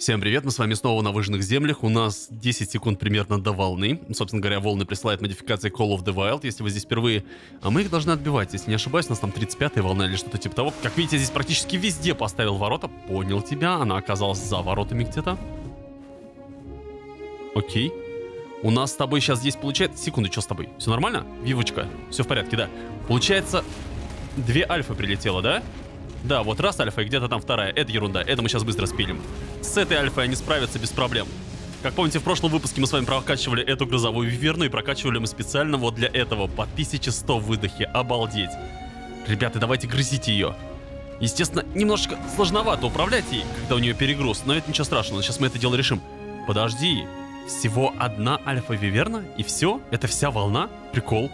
Всем привет, мы с вами снова на выжженных землях. У нас 10 секунд примерно до волны. Собственно говоря, волны присылают модификации Call of the Wild, если вы здесь впервые. А мы их должны отбивать, если не ошибаюсь, у нас там 35-я волна или что-то типа того. Как видите, я здесь практически везде поставил ворота. Понял тебя, она оказалась за воротами где-то. Окей. У нас с тобой сейчас здесь получается... Секунду, что с тобой? Все нормально? Вивочка, все в порядке, да. Получается, две альфа прилетело, да? Да, вот раз альфа и где-то там вторая. Это ерунда, это мы сейчас быстро спилим. С этой альфой они справятся без проблем. Как помните, в прошлом выпуске мы с вами прокачивали эту грозовую виверну и прокачивали мы специально вот для этого по 1100 выдохе. Обалдеть. Ребята, давайте грызите ее. Естественно, немножечко сложновато управлять ей, когда у нее перегруз, но это ничего страшного, сейчас мы это дело решим. Подожди, всего одна альфа-виверна и все? Это вся волна? Прикол.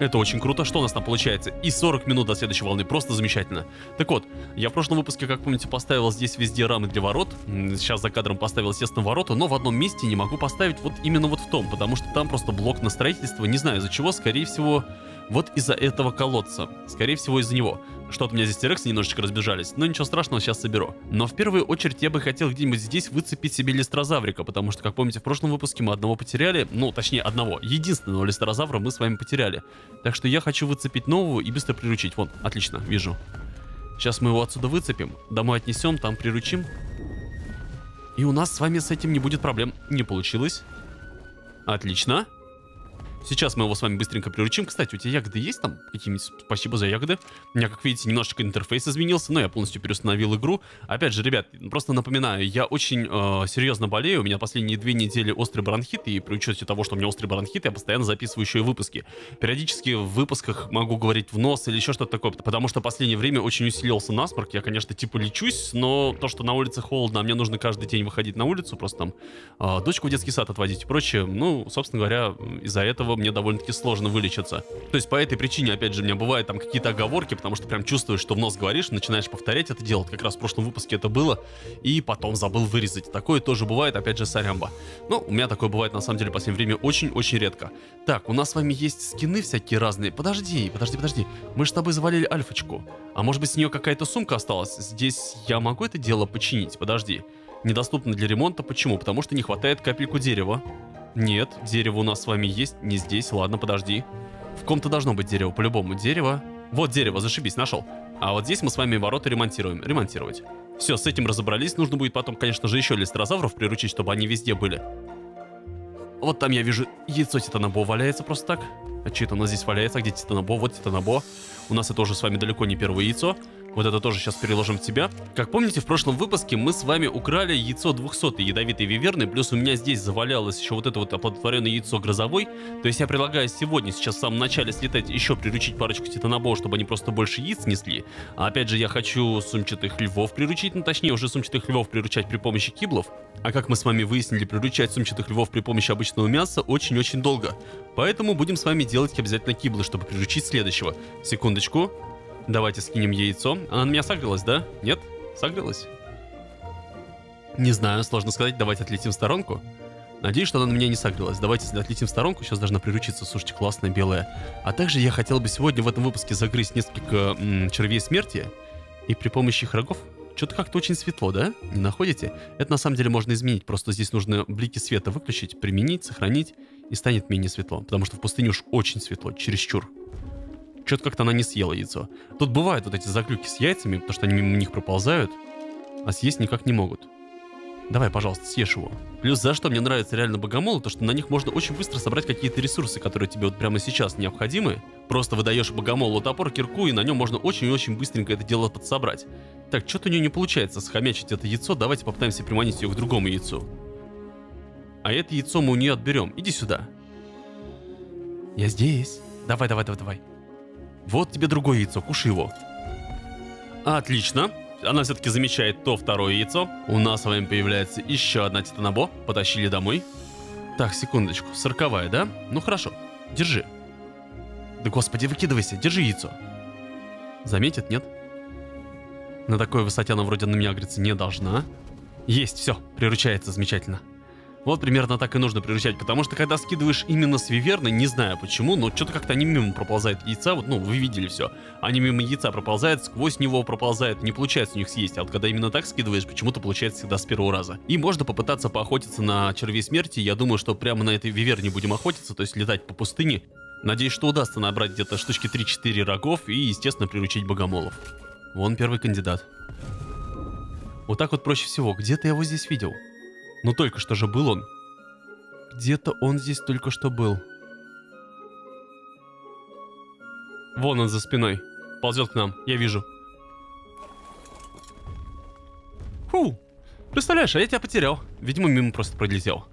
Это очень круто. Что у нас там получается? И 40 минут до следующей волны. Просто замечательно. Так вот, я в прошлом выпуске, как помните, поставил здесь везде рамы для ворот. Сейчас за кадром поставил, естественно, ворота, но в одном месте не могу поставить вот именно вот в том, потому что там просто блок на строительство. Не знаю из-за чего, скорее всего, вот из-за этого колодца. Скорее всего, из-за него. Что-то у меня здесь терексы немножечко разбежались, но ничего страшного, сейчас соберу. Но в первую очередь я бы хотел где-нибудь здесь выцепить себе листрозаврика, потому что, как помните, в прошлом выпуске мы одного потеряли, ну, точнее, одного, единственного листрозавра мы с вами потеряли. Так что я хочу выцепить нового и быстро приручить. Вон, отлично, вижу. Сейчас мы его отсюда выцепим, домой отнесем, там приручим. И у нас с вами с этим не будет проблем. Не получилось. Отлично. Сейчас мы его с вами быстренько приручим. Кстати, у тебя ягоды есть там? Какие-нибудь? Спасибо за ягоды. У меня, как видите, немножечко интерфейс изменился, но я полностью переустановил игру. Опять же, ребят, просто напоминаю, я очень э, серьезно болею. У меня последние две недели острый бронхит, и при учете того, что у меня острый бронхит, я постоянно записываю еще и выпуски. Периодически в выпусках могу говорить в нос или еще что-то такое, потому что в последнее время очень усилился насморк. Я, конечно, типа лечусь, но то, что на улице холодно, а мне нужно каждый день выходить на улицу, просто там э, дочку в детский сад отводить и прочее. Ну, собственно говоря, из-за этого мне довольно-таки сложно вылечиться. То есть по этой причине, опять же, у меня бывают там какие-то оговорки, потому что прям чувствуешь, что в нос говоришь, начинаешь повторять это делать. Как раз в прошлом выпуске это было, и потом забыл вырезать. Такое тоже бывает, опять же, сорямба. Ну, у меня такое бывает, на самом деле, в последнее время очень-очень редко. Так, у нас с вами есть скины всякие разные. Подожди, подожди, подожди. Мы же с тобой завалили альфочку. А может быть, с нее какая-то сумка осталась? Здесь я могу это дело починить? Подожди. Недоступно для ремонта. Почему? Потому что не хватает капельку дерева. Нет, дерево у нас с вами есть, не здесь, ладно, подожди. В ком-то должно быть дерево, по-любому. Дерево. Вот дерево, зашибись, нашел. А вот здесь мы с вами ворота ремонтируем. Ремонтировать. Все, с этим разобрались. Нужно будет потом, конечно же, еще листрозавров приручить, чтобы они везде были. Вот там я вижу яйцо титанобо валяется просто так. А что это у нас здесь валяется? А где титанобо? Вот титанобо. У нас это уже с вами далеко не первое яйцо. Вот это тоже сейчас переложим в тебя. Как помните, в прошлом выпуске мы с вами украли яйцо 200 ядовитой виверны, плюс у меня здесь завалялось еще вот это вот оплодотворенное яйцо грозовой. То есть я предлагаю сегодня, сейчас в самом начале слетать, еще приручить парочку титанобо, чтобы они просто больше яиц несли. А опять же, я хочу сумчатых львов приручить, ну точнее уже сумчатых львов приручать при помощи киблов. А как мы с вами выяснили, приручать сумчатых львов при помощи обычного мяса очень-очень долго. Поэтому будем с вами делать обязательно киблы, чтобы приручить следующего. Секундочку. Давайте скинем яйцо. Она на меня согрелась, да? Нет? Согрелась? Не знаю, сложно сказать. Давайте отлетим в сторонку. Надеюсь, что она на меня не согрелась. Давайте отлетим в сторонку, сейчас должна приручиться. Слушайте, классная белая. А также я хотел бы сегодня в этом выпуске загрызть несколько м, червей смерти. И при помощи их рогов... Что-то как-то очень светло, да? Не находите? Это на самом деле можно изменить. Просто здесь нужно блики света выключить, применить, сохранить. И станет менее светло. Потому что в пустыне уж очень светло, чересчур. Что-то как-то она не съела яйцо. Тут бывают вот эти заклюки с яйцами, потому что они мимо них проползают, а съесть никак не могут. Давай, пожалуйста, съешь его. Плюс за что мне нравится реально богомолы, то что на них можно очень быстро собрать какие-то ресурсы, которые тебе вот прямо сейчас необходимы. Просто выдаешь богомолу топор, кирку, и на нем можно очень-очень быстренько это дело подсобрать. Так, что-то у нее не получается схомячить это яйцо, давайте попытаемся приманить ее к другому яйцу. А это яйцо мы у нее отберем. Иди сюда. Я здесь. Давай, давай, давай, давай. Вот тебе другое яйцо, кушай его. Отлично. Она все-таки замечает то второе яйцо. У нас с вами появляется еще одна титанобо. Потащили домой. Так, секундочку. Сороковая, да? Ну хорошо. Держи. Да господи, выкидывайся. Держи яйцо. Заметит, нет? На такой высоте она вроде на меня агриться не должна. Есть, все, приручается замечательно. Вот примерно так и нужно приручать, потому что когда скидываешь именно с виверны, не знаю почему, но что-то как-то они мимо проползают яйца, вот, ну, вы видели все. Они мимо яйца проползают, сквозь него проползают, не получается у них съесть, а вот когда именно так скидываешь, почему-то получается всегда с первого раза. И можно попытаться поохотиться на червей смерти, я думаю, что прямо на этой виверне будем охотиться, то есть летать по пустыне. Надеюсь, что удастся набрать где-то штучки 3-4 рогов и, естественно, приручить богомолов. Вон первый кандидат. Вот так вот проще всего. Где-то я его здесь видел. Но только что же был он. Где-то он здесь только что был. Вон он за спиной. Ползет к нам. Я вижу. Фу. Представляешь, а я тебя потерял. Видимо, мимо просто пролетел.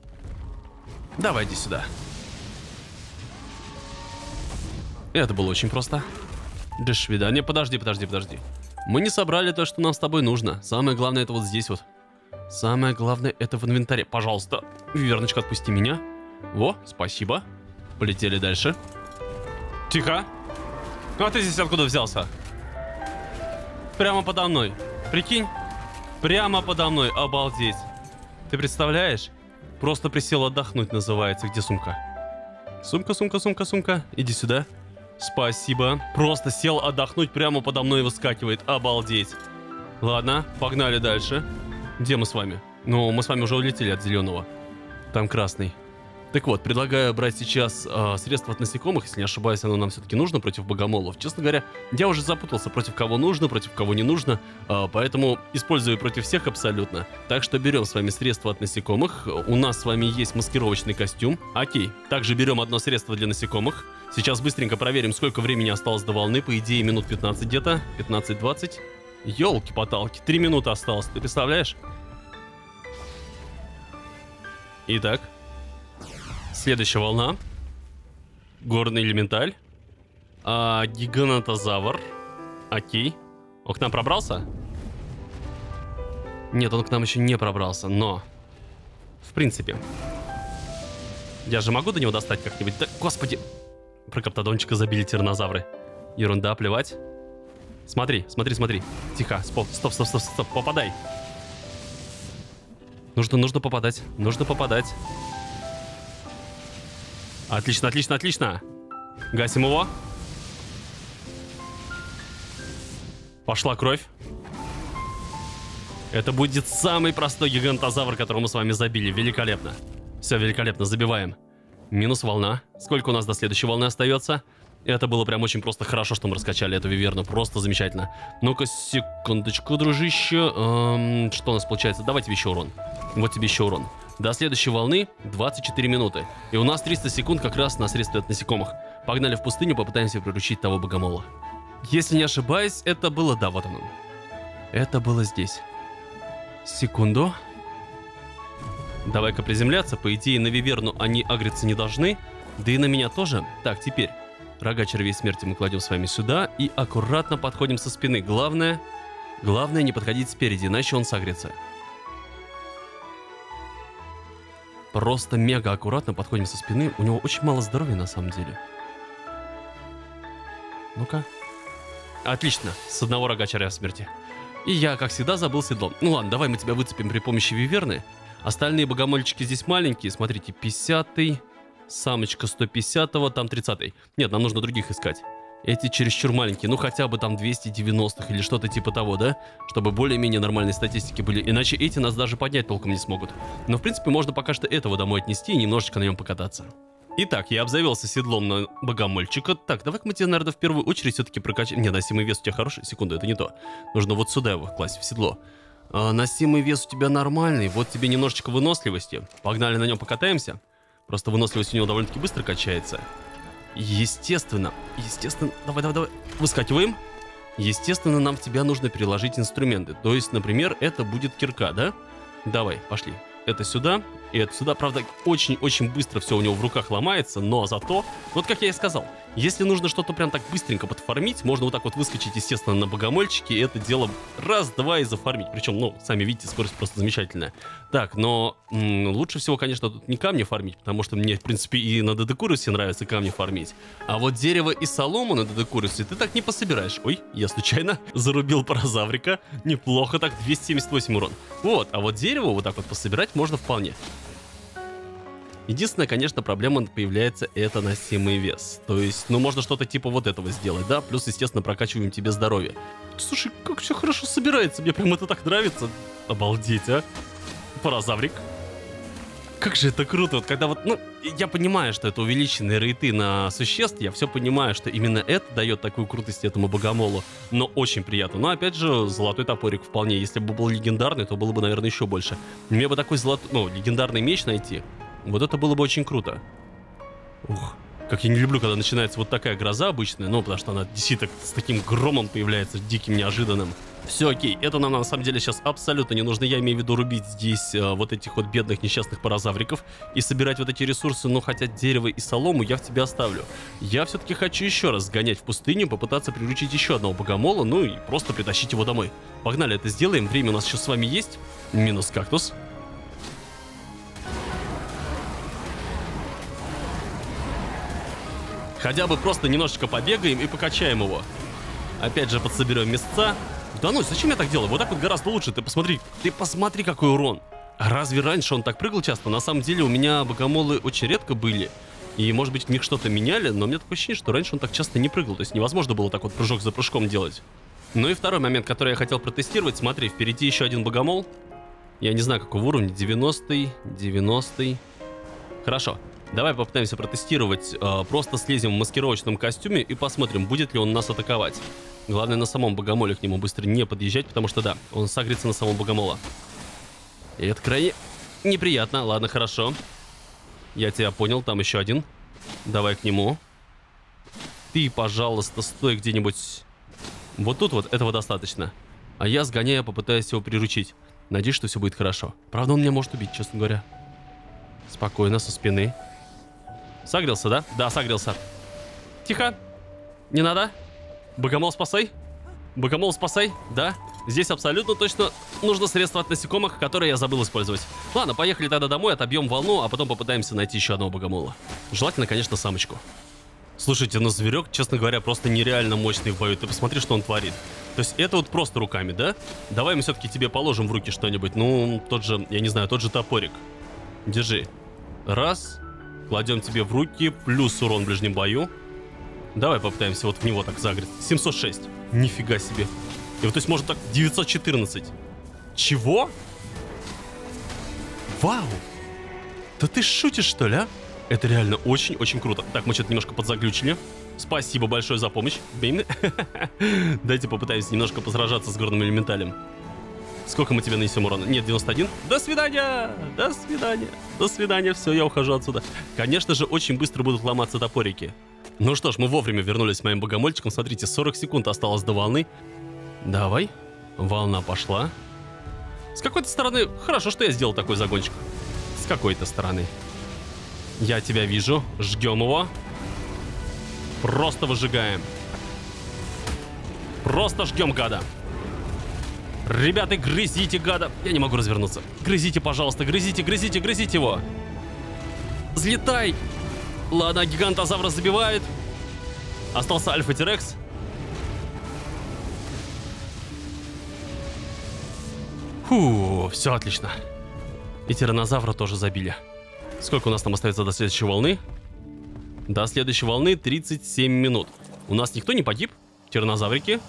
Давай иди сюда. Это было очень просто. До свидания. Подожди, подожди, подожди. Мы не собрали то, что нам с тобой нужно. Самое главное, это вот здесь вот. Самое главное, это в инвентаре. Пожалуйста, Верночка, отпусти меня. Во, спасибо. Полетели дальше. Тихо. Ну а ты здесь откуда взялся? Прямо подо мной. Прикинь? Прямо подо мной. Обалдеть. Ты представляешь? Просто присел отдохнуть называется. Где сумка? Сумка, сумка, сумка, сумка. Иди сюда. Спасибо. Просто сел отдохнуть прямо подо мной и выскакивает. Обалдеть. Ладно, погнали дальше. Где мы с вами? Ну, мы с вами уже улетели от зеленого. Там красный. Так вот, предлагаю брать сейчас э, средства от насекомых, если не ошибаюсь, оно нам все-таки нужно против богомолов. Честно говоря, я уже запутался, против кого нужно, против кого не нужно, э, поэтому использую против всех абсолютно. Так что берем с вами средства от насекомых. У нас с вами есть маскировочный костюм. Окей, также берем одно средство для насекомых. Сейчас быстренько проверим, сколько времени осталось до волны. По идее, минут 15 где-то, 15-20. Елки-поталки, 3 минуты осталось, ты представляешь? Итак, следующая волна. Горный элементаль. А, гигантозавр. Окей. Он к нам пробрался? Нет, он к нам еще не пробрался, но... В принципе. Я же могу до него достать как-нибудь? Да, господи! Про каптодончика забили тиранозавры. Ерунда, плевать. Смотри, смотри, смотри. Тихо, стоп, стоп, стоп, стоп, стоп, попадай. Нужно, нужно попадать. Нужно попадать. Отлично, отлично, отлично. Гасим его. Пошла кровь. Это будет самый простой гигантозавр, которого мы с вами забили. Великолепно. Все, великолепно, забиваем. Минус волна. Сколько у нас до следующей волны остается? Это было прям очень просто хорошо, что мы раскачали эту виверну. Просто замечательно. Ну-ка, секундочку, дружище. Эм, что у нас получается? Давайте еще урон. Вот тебе еще урон. До следующей волны 24 минуты. И у нас 300 секунд как раз на средства от насекомых. Погнали в пустыню, попытаемся приручить того богомола. Если не ошибаюсь, это было... Да, вот оно. Это было здесь. Секунду. Давай-ка приземляться. По идее, на Виверну они агриться не должны. Да и на меня тоже. Так, теперь. Рога червей смерти мы кладем с вами сюда. И аккуратно подходим со спины. Главное... Главное не подходить спереди, иначе он согрется. Просто мега аккуратно подходим со спины. У него очень мало здоровья на самом деле. Ну-ка. Отлично, с одного рога червя смерти. И я, как всегда, забыл седло. Ну ладно, давай мы тебя выцепим при помощи виверны. Остальные богомольчики здесь маленькие. Смотрите, 50-й, самочка 150-го, там 30-й. Нет, нам нужно других искать. Эти чересчур маленькие, ну хотя бы там 290-х или что-то типа того, да? Чтобы более-менее нормальные статистики были, иначе эти нас даже поднять толком не смогут. Но в принципе можно пока что этого домой отнести и немножечко на нем покататься. Итак, я обзавелся седлом на богомольчика. Так, давай-ка мы тебе, наверное, в первую очередь все-таки прокачаем... Не, носимый вес у тебя хороший. Секунду, это не то. Нужно вот сюда его класть, в седло. А, носимый вес у тебя нормальный. Вот тебе немножечко выносливости. Погнали на нем покатаемся. Просто выносливость у него довольно-таки быстро качается. Естественно, естественно, давай, давай, давай, выскакиваем. Естественно, нам в тебя нужно переложить инструменты. То есть, например, это будет кирка, да? Давай, пошли. Это сюда, и это сюда. Правда, очень-очень быстро все у него в руках ломается, но зато, вот как я и сказал, если нужно что-то прям так быстренько подфармить, можно вот так вот выскочить, естественно, на богомольчике, и это дело раз-два и зафармить. Причем, ну, сами видите, скорость просто замечательная. Так, но лучше всего, конечно, тут не камни фармить, потому что мне, в принципе, и на Дедекурусе нравится камни фармить. А вот дерево и солому на Дедекурусе ты так не пособираешь. Ой, я случайно зарубил паразаврика. Неплохо так, 278 урон. Вот, а вот дерево вот так вот пособирать можно вполне. Единственная, конечно, проблема появляется это носимый вес. То есть, ну, можно что-то типа вот этого сделать, да? Плюс, естественно, прокачиваем тебе здоровье. Слушай, как все хорошо собирается, мне прям это так нравится. Обалдеть, а? Паразаврик. Как же это круто, вот когда вот, ну, я понимаю, что это увеличенные рейты на существ, я все понимаю, что именно это дает такую крутость этому богомолу, но очень приятно. Но опять же, золотой топорик вполне, если бы был легендарный, то было бы, наверное, еще больше. Мне бы такой золотой, ну, легендарный меч найти, вот это было бы очень круто. Ух, как я не люблю, когда начинается вот такая гроза обычная, ну, потому что она действительно с таким громом появляется, диким, неожиданным. Все окей, это нам на самом деле сейчас абсолютно не нужно. Я имею в виду рубить здесь э, вот этих вот бедных несчастных паразавриков и собирать вот эти ресурсы, но хотя дерево и солому я в тебя оставлю. Я все-таки хочу еще раз сгонять в пустыню, попытаться приручить еще одного богомола, ну и просто притащить его домой. Погнали, это сделаем, время у нас еще с вами есть. Минус кактус. Хотя бы просто немножечко побегаем и покачаем его. Опять же, подсоберем места. Да ну, зачем я так делаю? Вот так вот гораздо лучше. Ты посмотри, ты посмотри, какой урон. Разве раньше он так прыгал часто? На самом деле у меня богомолы очень редко были. И, может быть, в них что-то меняли, но мне такое ощущение, что раньше он так часто не прыгал. То есть невозможно было так вот прыжок за прыжком делать. Ну и второй момент, который я хотел протестировать. Смотри, впереди еще один богомол. Я не знаю, какого уровня. 90-й, 90-й. Хорошо. Давай попытаемся протестировать. Э, просто слезем в маскировочном костюме и посмотрим, будет ли он нас атаковать. Главное на самом богомоле к нему быстро не подъезжать, потому что да, он сагрится на самом богомола. И это крайне неприятно. Ладно, хорошо. Я тебя понял, там еще один. Давай к нему. Ты, пожалуйста, стой где-нибудь... Вот тут вот, этого достаточно. А я, сгоняя, попытаюсь его приручить. Надеюсь, что все будет хорошо. Правда, он меня может убить, честно говоря. Спокойно, со спины. Сагрился, да? Да, сагрился. Тихо. Не надо. Богомол спасай. Богомол спасай. Да. Здесь абсолютно точно нужно средство от насекомых, которое я забыл использовать. Ладно, поехали тогда домой, отобьем волну, а потом попытаемся найти еще одного богомола. Желательно, конечно, самочку. Слушайте, но зверек, честно говоря, просто нереально мощный в бою. Ты посмотри, что он творит. То есть это вот просто руками, да? Давай мы все-таки тебе положим в руки что-нибудь. Ну, тот же, я не знаю, тот же топорик. Держи. Раз, Кладем тебе в руки, плюс урон в ближнем бою. Давай попытаемся вот в него так загреть. 706. Нифига себе. И вот то есть можно так 914. Чего? Вау! Да ты шутишь, что ли, а? Это реально очень-очень круто. Так, мы что-то немножко подзаглючили. Спасибо большое за помощь. Бейн. Дайте попытаемся немножко посражаться с горным элементалем. Сколько мы тебе нанесем урона? Нет, 91. До свидания! До свидания! До свидания, все, я ухожу отсюда. Конечно же, очень быстро будут ломаться топорики. Ну что ж, мы вовремя вернулись с моим богомольчиком. Смотрите, 40 секунд осталось до волны. Давай. Волна пошла. С какой-то стороны... Хорошо, что я сделал такой загончик. С какой-то стороны. Я тебя вижу. Жгем его. Просто выжигаем. Просто жгем гада. Ребята, грызите гада. Я не могу развернуться. Грызите, пожалуйста, грызите, грызите, грызите его. Взлетай. Ладно, гигантозавра забивает. Остался альфа-тирекс. Фу, все отлично. И тиранозавра тоже забили. Сколько у нас там остается до следующей волны? До следующей волны 37 минут. У нас никто не погиб? Тиранозаврики?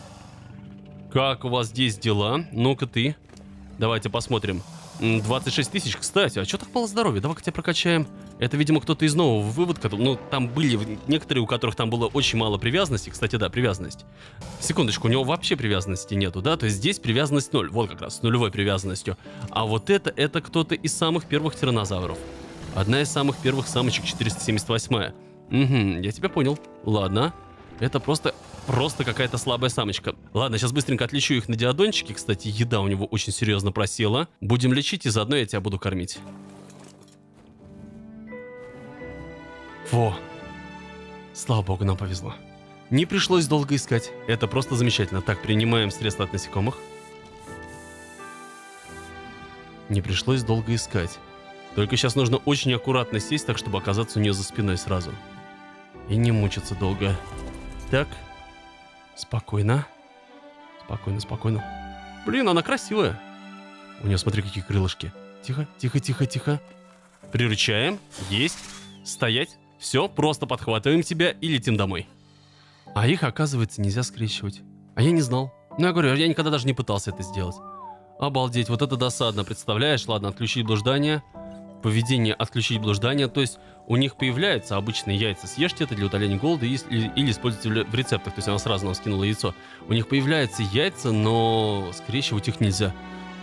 Как у вас здесь дела? Ну-ка ты. Давайте посмотрим. 26 тысяч, кстати, а что так мало здоровья? Давай-ка тебя прокачаем. Это, видимо, кто-то из нового выводка. Ну, там были некоторые, у которых там было очень мало привязанности. Кстати, да, привязанность. Секундочку, у него вообще привязанности нету, да? То есть здесь привязанность 0. Вот как раз, с нулевой привязанностью. А вот это, это кто-то из самых первых тиранозавров. Одна из самых первых самочек 478. Угу, я тебя понял. Ладно. Это просто просто какая-то слабая самочка. Ладно, сейчас быстренько отлечу их на диадончике. Кстати, еда у него очень серьезно просела. Будем лечить, и заодно я тебя буду кормить. Во. Слава богу, нам повезло. Не пришлось долго искать. Это просто замечательно. Так, принимаем средства от насекомых. Не пришлось долго искать. Только сейчас нужно очень аккуратно сесть, так чтобы оказаться у нее за спиной сразу. И не мучиться долго. Так, Спокойно. Спокойно, спокойно. Блин, она красивая. У нее, смотри, какие крылышки. Тихо, тихо, тихо, тихо. Приручаем. Есть. Стоять. Все, просто подхватываем тебя и летим домой. А их, оказывается, нельзя скрещивать. А я не знал. Ну, я говорю, я никогда даже не пытался это сделать. Обалдеть, вот это досадно, представляешь? Ладно, отключить блуждание. Поведение отключить блуждание. То есть у них появляются обычные яйца. Съешьте это для утоления голода или, или используйте в рецептах. То есть она сразу нам скинула яйцо. У них появляются яйца, но скрещивать их нельзя.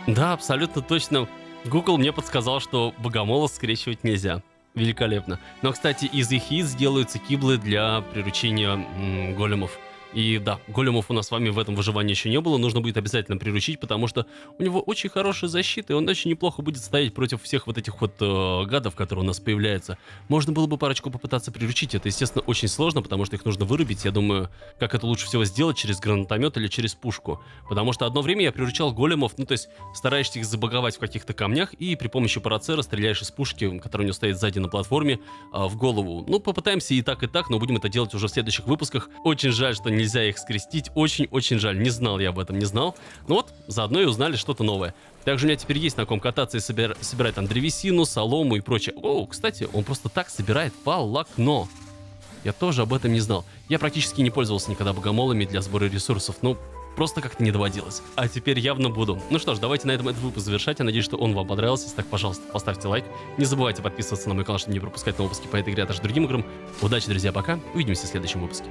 Да, абсолютно точно. Google мне подсказал, что богомолов скрещивать нельзя. Великолепно. Но, кстати, из их яиц делаются киблы для приручения м, големов. И да, големов у нас с вами в этом выживании еще не было, нужно будет обязательно приручить, потому что у него очень хорошая защита, и он очень неплохо будет стоять против всех вот этих вот э, гадов, которые у нас появляются. Можно было бы парочку попытаться приручить, это, естественно, очень сложно, потому что их нужно вырубить, я думаю, как это лучше всего сделать, через гранатомет или через пушку. Потому что одно время я приручал големов, ну то есть стараешься их забаговать в каких-то камнях, и при помощи парацера стреляешь из пушки, которая у него стоит сзади на платформе, э, в голову. Ну, попытаемся и так, и так, но будем это делать уже в следующих выпусках. Очень жаль, что нельзя их скрестить. Очень-очень жаль. Не знал я об этом, не знал. Ну вот, заодно и узнали что-то новое. Также у меня теперь есть на ком кататься и собир... собирать там древесину, солому и прочее. О, кстати, он просто так собирает волокно. Я тоже об этом не знал. Я практически не пользовался никогда богомолами для сбора ресурсов, ну, просто как-то не доводилось. А теперь явно буду. Ну что ж, давайте на этом этот выпуск завершать. Я надеюсь, что он вам понравился. Если так, пожалуйста, поставьте лайк. Не забывайте подписываться на мой канал, чтобы не пропускать новые выпуски по этой игре, а также другим играм. Удачи, друзья, пока. Увидимся в следующем выпуске.